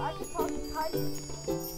Alte Tausend Teile.